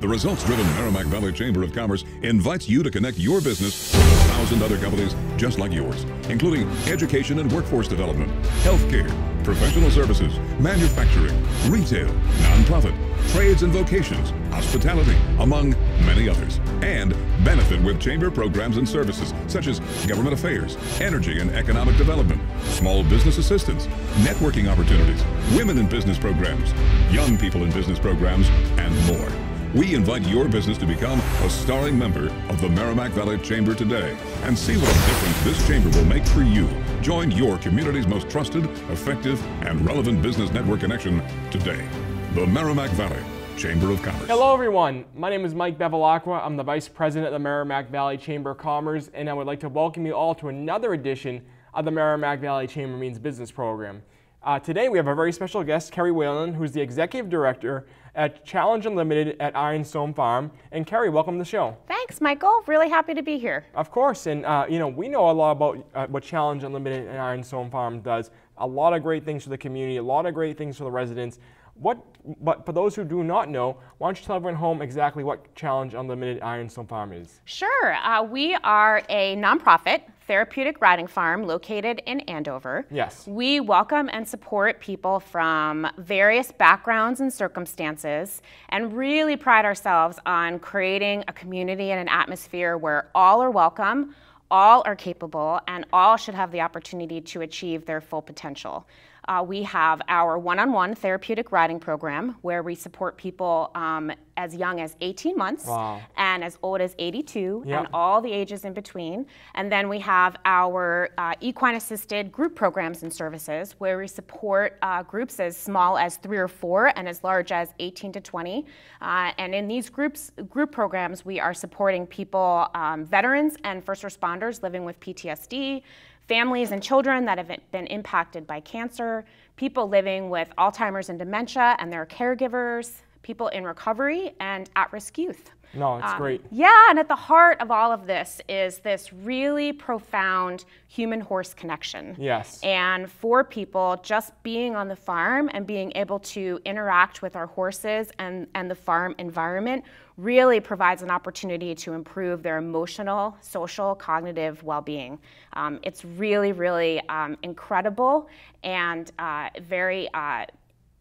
The results driven Merrimack Valley Chamber of Commerce invites you to connect your business with a thousand other companies just like yours, including education and workforce development, healthcare, professional services, manufacturing, retail, nonprofit, trades and vocations, hospitality, among many others, and benefit with chamber programs and services such as government affairs, energy and economic development, small business assistance, networking opportunities, women in business programs, young people in business programs, and more. We invite your business to become a starring member of the Merrimack Valley Chamber today and see what a difference this chamber will make for you. Join your community's most trusted, effective, and relevant business network connection today. The Merrimack Valley Chamber of Commerce. Hello everyone, my name is Mike Bevilacqua. I'm the Vice President of the Merrimack Valley Chamber of Commerce and I would like to welcome you all to another edition of the Merrimack Valley Chamber Means Business program. Uh, today we have a very special guest, Kerri Whalen, who's the Executive Director at Challenge Unlimited at Ironstone Farm. And Kerri, welcome to the show. Thanks, Michael. Really happy to be here. Of course, and uh, you know we know a lot about uh, what Challenge Unlimited and Ironstone Farm does. A lot of great things for the community, a lot of great things for the residents. What, but for those who do not know, why don't you tell everyone home exactly what Challenge Unlimited Ironstone Farm is? Sure. Uh, we are a nonprofit therapeutic riding farm located in Andover. Yes. We welcome and support people from various backgrounds and circumstances and really pride ourselves on creating a community and an atmosphere where all are welcome, all are capable, and all should have the opportunity to achieve their full potential. Uh, we have our one-on-one therapeutic riding program where we support people um, as young as 18 months wow. and as old as 82 yep. and all the ages in between. And then we have our uh, equine assisted group programs and services where we support uh, groups as small as three or four and as large as 18 to 20. Uh, and in these groups, group programs, we are supporting people, um, veterans and first responders living with PTSD, families and children that have been impacted by cancer, people living with Alzheimer's and dementia and their caregivers, people in recovery, and at risk youth. No, it's um, great. Yeah, and at the heart of all of this is this really profound human horse connection. Yes. And for people, just being on the farm and being able to interact with our horses and, and the farm environment really provides an opportunity to improve their emotional, social, cognitive well being. Um, it's really, really um, incredible and uh, very uh,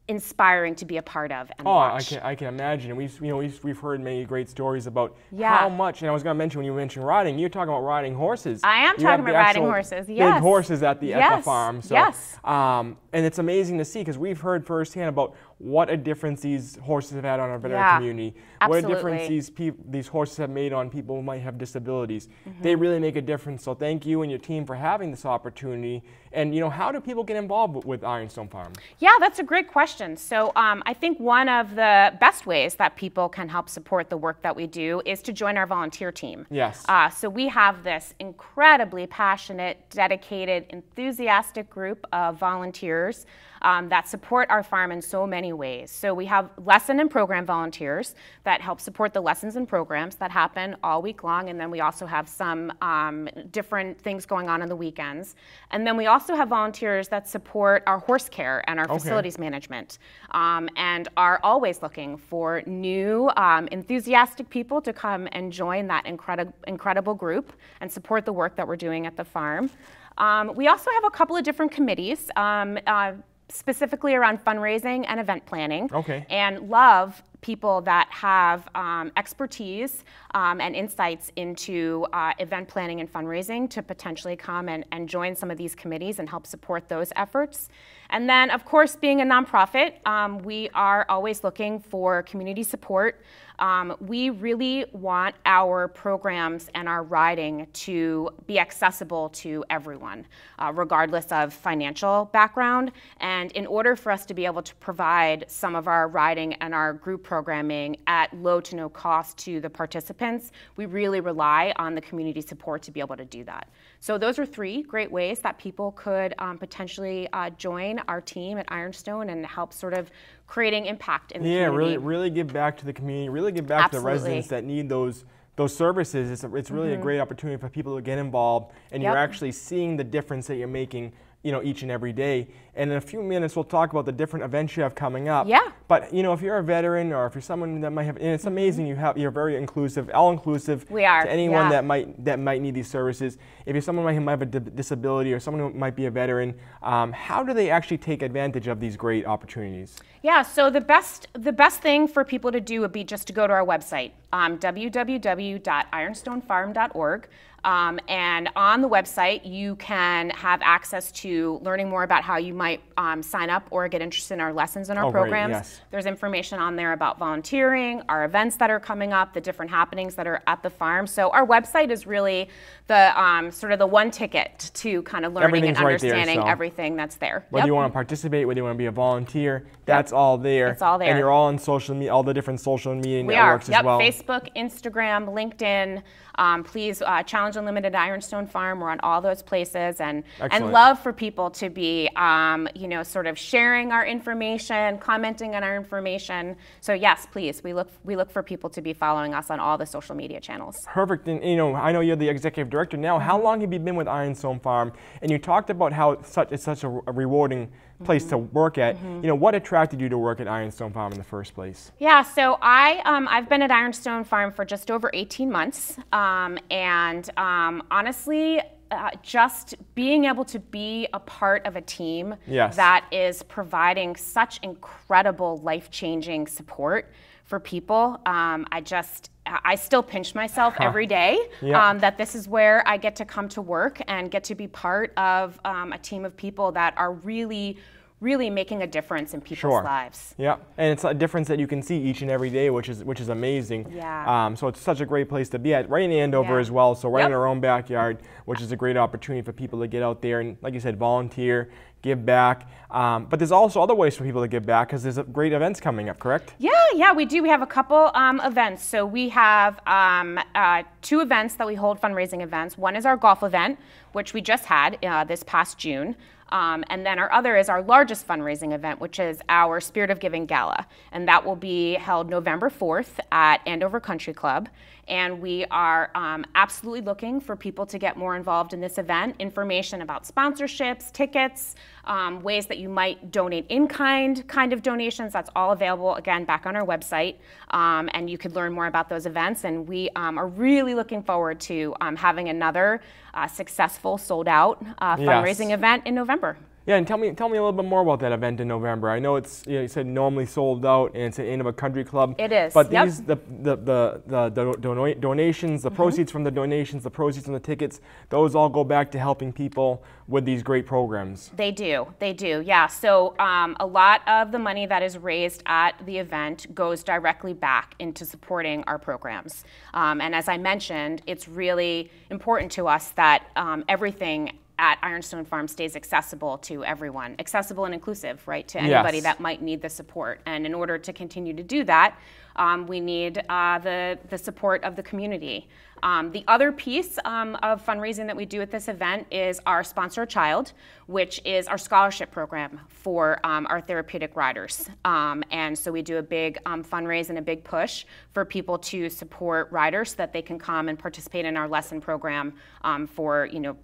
inspiring to be a part of and oh, watch. I can, I can imagine. We've, you know, we've, we've heard many great stories about yeah. how much, and I was going to mention when you mentioned riding, you're talking about riding horses. I am you talking about riding horses, yes. Big horses at the, yes. at the farm. So, yes. Um, and it's amazing to see because we've heard firsthand about what a difference these horses have had on our veterinary yeah, community. Absolutely. What a difference these these horses have made on people who might have disabilities. Mm-hmm. They really make a difference. So thank you and your team for having this opportunity. And you know, how do people get involved with Ironstone Farm? Yeah, that's a great question. So um, I think one of the best ways that people can help support the work that we do is to join our volunteer team. Yes. Uh, so we have this incredibly passionate, dedicated, enthusiastic group of volunteers um, that support our farm in so many ways. So we have lesson and program volunteers that help support the lessons and programs that happen all week long, and then we also have some um, different things going on on the weekends. And then we also have volunteers that support our horse care and our okay. facilities management, um, and are always looking for new, um, enthusiastic people to come and join that incredible, incredible group and support the work that we're doing at the farm. Um, we also have a couple of different committees. Um, uh, specifically around fundraising and event planning. Okay. And love people that have um, expertise um, and insights into uh, event planning and fundraising to potentially come and, and join some of these committees and help support those efforts. And then, of course, being a nonprofit, um, we are always looking for community support. Um, we really want our programs and our riding to be accessible to everyone, uh, regardless of financial background. And in order for us to be able to provide some of our riding and our group programming at low to no cost to the participants, we really rely on the community support to be able to do that. So those are three great ways that people could um, potentially uh, join our team at Ironstone and help sort of creating impact in the yeah, community. really, really give back to the community, really give back Absolutely. to the residents that need those those services. It's, it's really mm-hmm. a great opportunity for people to get involved, and yep. you're actually seeing the difference that you're making you know, each and every day. And in a few minutes, we'll talk about the different events you have coming up. Yeah. But you know, if you're a veteran or if you're someone that might have, and it's amazing you have, you're very inclusive, all inclusive. We are, To anyone yeah. that might that might need these services. If you're someone who might have a di- disability or someone who might be a veteran, um, how do they actually take advantage of these great opportunities? Yeah, so the best the best thing for people to do would be just to go to our website, um, www.ironstonefarm.org. Um, and on the website, you can have access to learning more about how you might um, sign up or get interested in our lessons and our Oh, great, programs. yes. There's information on there about volunteering, our events that are coming up, the different happenings that are at the farm. So our website is really the um, sort of the one ticket to kind of learning and Everything's right there, understanding so- everything that's there. Whether Yep. you want to participate, whether you want to be a volunteer, that's all there. It's all there. And you're all on social media, all the different social media We are. networks Yep. as well. Facebook, Instagram, LinkedIn. Um, please, uh, Challenge Unlimited Ironstone Farm. We're on all those places, and Excellent. and love for people to be, um, you know, sort of sharing our information, commenting on our information. So yes, please, we look we look for people to be following us on all the social media channels. Perfect. And you know, I know you're the executive director now. How long have you been with Ironstone Farm? And you talked about how it's such it's such a, a rewarding place to work at. You know, what attracted you to work at Ironstone Farm in the first place? Yeah, so I um, I've been at Ironstone Farm for just over 18 months, um, and um, honestly, uh, just being able to be a part of a team Yes. that is providing such incredible life-changing support for people, um, I just I still pinch myself every day Yeah. um, that this is where I get to come to work and get to be part of um, a team of people that are really, really making a difference in people's Sure. lives. Yeah, and it's a difference that you can see each and every day, which is which is amazing. Yeah. Um, so it's such a great place to be at, right in Andover Yeah. as well. So right in our own backyard, which is a great opportunity for people to get out there and, like you said, volunteer, give back. Um, but there's also other ways for people to give back because there's great events coming up. Correct? Yeah, yeah, we do. We have a couple um, events. So we have um, uh, two events that we hold fundraising events. One is our golf event, which we just had uh, this past June. Um, and then our other is our largest fundraising event, which is our Spirit of Giving Gala. And that will be held November 4th at Andover Country Club. And we are um, absolutely looking for people to get more involved in this event. Information about sponsorships, tickets, um, ways that you might donate in kind kind of donations. That's all available again back on our website, um, and you could learn more about those events. And we um, are really looking forward to um, having another uh, successful sold out uh, Yes. fundraising event in November. Yeah, and tell me tell me a little bit more about that event in November. I know it's you, know, you said normally sold out and it's at Andover Country Club. It is, But yep. these the the the, the, the dono- donations, the proceeds from the donations, the proceeds from the tickets, those all go back to helping people with these great programs. They do. They do. Yeah. So um, a lot of the money that is raised at the event goes directly back into supporting our programs. Um, and as I mentioned, it's really important to us that um, everything at Ironstone Farm stays accessible to everyone, accessible and inclusive, right, to anybody Yes. that might need the support. And in order to continue to do that, um, we need uh, the, the support of the community. Um, the other piece um, of fundraising that we do at this event is our Sponsor Child, which is our scholarship program for um, our therapeutic riders. Um, and so we do a big um, fundraise and a big push for people to support riders so that they can come and participate in our lesson program um, for, you know,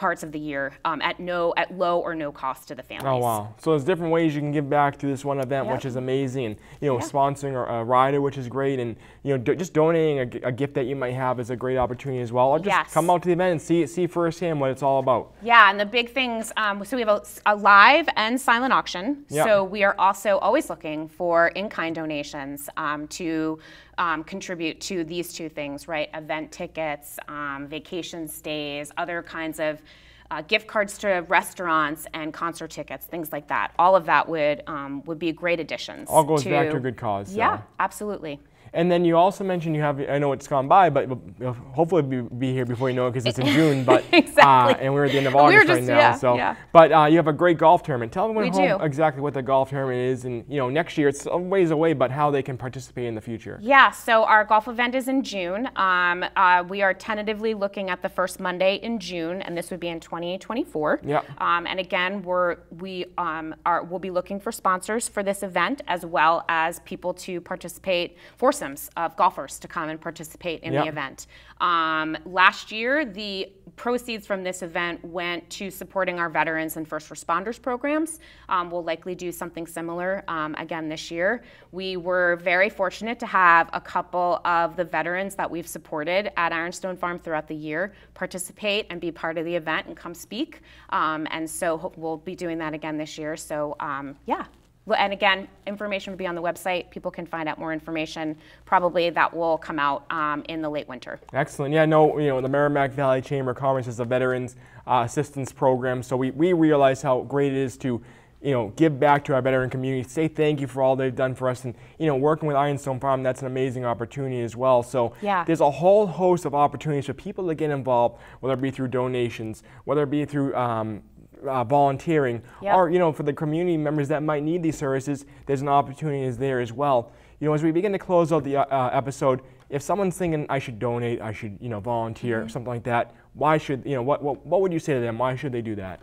parts of the year um, at no at low or no cost to the families. Oh wow! So there's different ways you can give back to this one event, which is amazing. And you know, Yeah. sponsoring a, a rider, which is great, and you know, just donating a gift that you might have is a great opportunity as well. Or just Yes. come out to the event and see see firsthand what it's all about. Yeah, and the big things. Um, so we have a, a live and silent auction. Yeah. So we are also always looking for in-kind donations um, to um, contribute to these two things, right? Event tickets, um, vacation stays, other kinds of. Uh, gift cards to restaurants and concert tickets, things like that. All of that would um, would be great additions. All goes to, back to a good cause. so. Yeah, absolutely. And then you also mentioned you have, I know it's gone by, but you'll hopefully be, be here before you know it because it's in June. But Exactly. uh, and we're at the end of We August just- right now. yeah, so, yeah. but uh, you have a great golf tournament. Tell everyone home exactly what the golf tournament is, and you know next year it's a ways away, but how they can participate in the future. Yeah, so our golf event is in June. Um, uh, we are tentatively looking at the first Monday in June, and this would be in 2024. Yep. Um, and again, we're we um, are we'll be looking for sponsors for this event as well as people to participate for foursomes of golfers to come and participate in Yep. the event. Um, last year, the proceeds from this event went to supporting our veterans and first responders programs. Um, we'll likely do something similar um, again this year. We were very fortunate to have a couple of the veterans that we've supported at Ironstone Farm throughout the year participate and be part of the event and come speak. Um, and so we'll be doing that again this year. So um, yeah. And again, information will be on the website. People can find out more information. Probably that will come out um, in the late winter. Excellent. Yeah, no, you know, the Merrimack Valley Chamber of Commerce is a veterans uh, assistance program, so we, we realize how great it is to, you know, give back to our veteran community, say thank you for all they've done for us, and, you know, working with Ironstone Farm, that's an amazing opportunity as well. So Yeah. there's a whole host of opportunities for people to get involved, whether it be through donations, whether it be through um, uh, volunteering, Yep. or, you know, for the community members that might need these services, there's an opportunity is there as well. You know, as we begin to close out the uh, uh, episode, if someone's thinking I should donate, I should, you know, volunteer, Mm-hmm. something like that, why should, you know, what, what, what would you say to them? Why should they do that?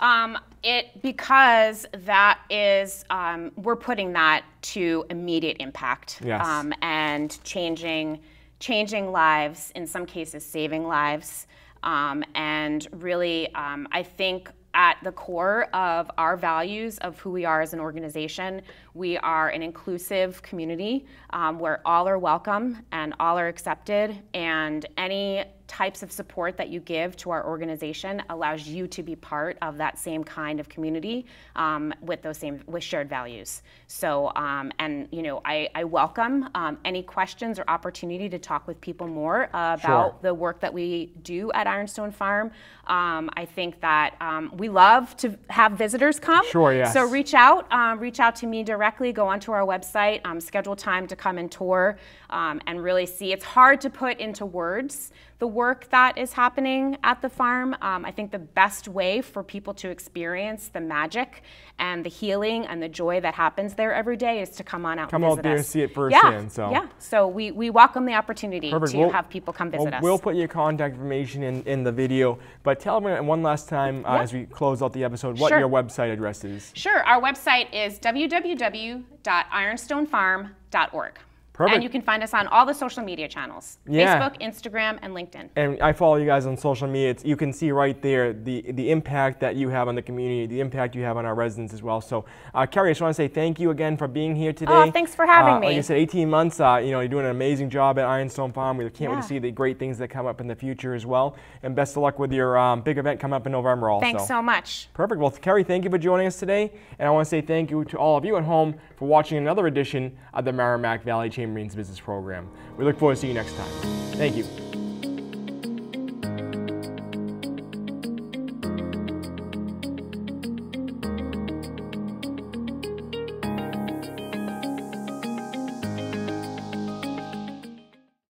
Um, it because that is um, we're putting that to immediate impact Yes. um, and changing changing lives in some cases saving lives um, and really um, I think at the core of our values of who we are as an organization. We are an inclusive community um, where all are welcome and all are accepted and any types of support that you give to our organization allows you to be part of that same kind of community um, with those same with shared values. So, um, and you know, I, I welcome um, any questions or opportunity to talk with people more uh, about Sure. the work that we do at Ironstone Farm. Um, I think that um, we love to have visitors come. Sure, yes. So reach out, um, reach out to me directly. Go onto our website, um, schedule time to come and tour, um, and really see. It's hard to put into words the work that is happening at the farm. Um, I think the best way for people to experience the magic and the healing and the joy that happens there every day is to come on out Come and out there us. and see it Yeah, firsthand, so. yeah. So we, we welcome the opportunity Perfect. to We'll- have people come Well, visit us. We'll put your contact information in, in the video, but tell me one last time uh, Yeah. as we close out the episode what Sure. your website address is. Sure. Our website is www.ironstonefarm.org. Perfect. And you can find us on all the social media channels Yeah. Facebook, Instagram, and LinkedIn. and I follow you guys on social media. It's, you can see right there the the impact that you have on the community, the impact you have on our residents as well. So, uh, Kerri, I just want to say thank you again for being here today. Oh, thanks for having Uh, Like me. I said, 18 months. Uh, you know, you're doing an amazing job at Ironstone Farm. We can't wait to see the great things that come up in the future as well. And best of luck with your um, big event coming up in November. Also. Thanks so much. Perfect. Well, Kerri, thank you for joining us today. And I want to say thank you to all of you at home for watching another edition of the Merrimack Valley Chamber Means Business Program. We look forward to seeing you next time. Thank you.